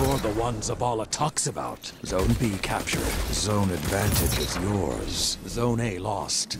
You're the one Zavala talks about. Zone B captured. Zone advantage is yours. Zone A lost.